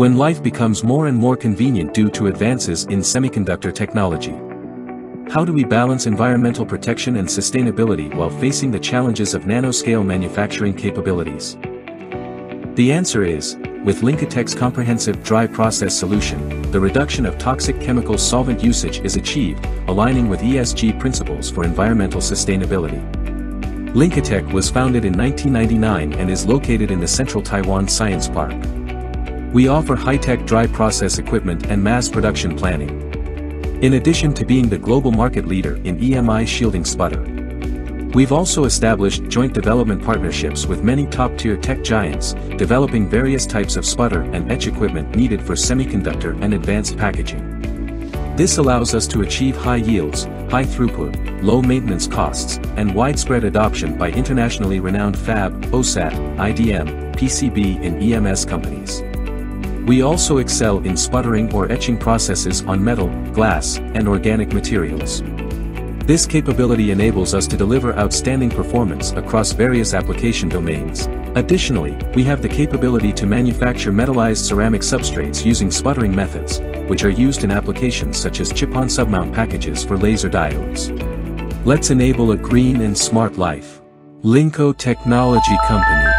When life becomes more and more convenient due to advances in semiconductor technology. How do we balance environmental protection and sustainability while facing the challenges of nanoscale manufacturing capabilities? The answer is, with LINCO Tech's comprehensive dry process solution, the reduction of toxic chemical solvent usage is achieved, aligning with ESG principles for environmental sustainability. Linkatech was founded in 1999 and is located in the central Taiwan Science Park. We offer high-tech dry process equipment and mass production planning, in addition to being the global market leader in EMI shielding sputter. We've also established joint development partnerships with many top-tier tech giants, developing various types of sputter and etch equipment needed for semiconductor and advanced packaging. This allows us to achieve high yields, high throughput, low maintenance costs, and widespread adoption by internationally renowned fab, OSAT, IDM, PCB and EMS companies. We also excel in sputtering or etching processes on metal, glass, and organic materials. This capability enables us to deliver outstanding performance across various application domains. Additionally, we have the capability to manufacture metallized ceramic substrates using sputtering methods, which are used in applications such as chip-on submount packages for laser diodes. Let's enable a green and smart life. LINCO Technology Company